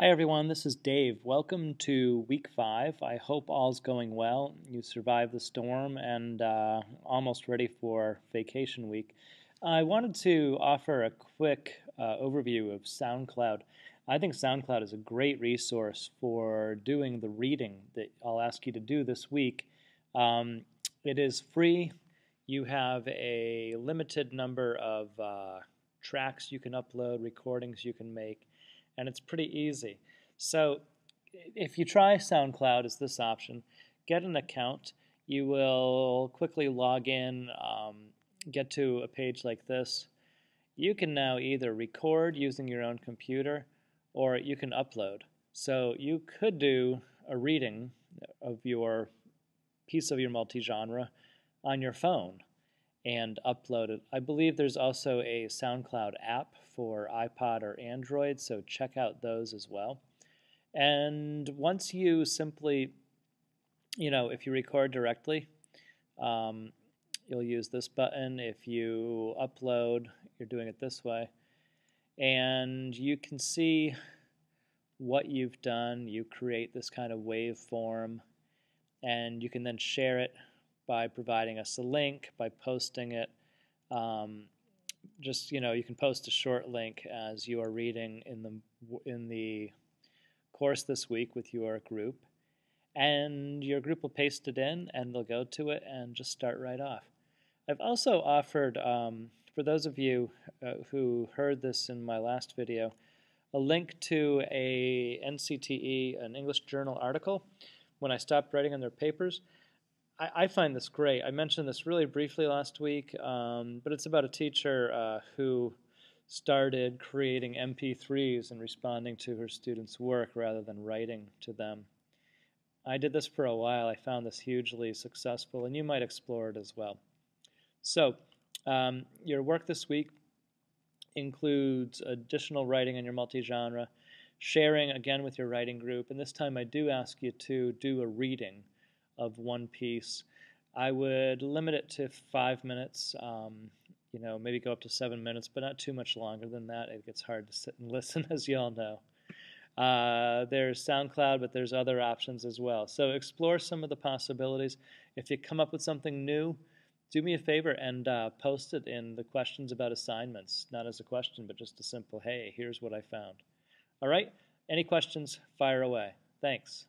Hi everyone, this is Dave. Welcome to week five. I hope all's going well. You survived the storm and uh, almost ready for vacation week. I wanted to offer a quick uh, overview of SoundCloud. I think SoundCloud is a great resource for doing the reading that I'll ask you to do this week. Um, it is free. You have a limited number of uh, tracks you can upload, recordings you can make and it's pretty easy. So if you try SoundCloud as this option, get an account. You will quickly log in, um, get to a page like this. You can now either record using your own computer or you can upload. So you could do a reading of your piece of your multi-genre on your phone and upload it. I believe there's also a SoundCloud app for iPod or Android, so check out those as well. And once you simply, you know, if you record directly, um, you'll use this button. If you upload, you're doing it this way. And you can see what you've done. You create this kind of waveform, and you can then share it by providing us a link, by posting it. Um, just you know you can post a short link as you are reading in the in the course this week with your group. And your group will paste it in and they'll go to it and just start right off. I've also offered um, for those of you uh, who heard this in my last video a link to a NCTE an English journal article. When I stopped writing on their papers I, I find this great. I mentioned this really briefly last week, um, but it's about a teacher uh, who started creating MP3s and responding to her students' work rather than writing to them. I did this for a while. I found this hugely successful, and you might explore it as well. So, um, your work this week includes additional writing in your multi-genre, sharing again with your writing group, and this time I do ask you to do a reading of one piece. I would limit it to five minutes. Um, you know, maybe go up to seven minutes, but not too much longer than that. It gets hard to sit and listen, as you all know. Uh, there's SoundCloud, but there's other options as well. So explore some of the possibilities. If you come up with something new, do me a favor and uh, post it in the questions about assignments, not as a question, but just a simple, hey, here's what I found. All right? Any questions? Fire away. Thanks.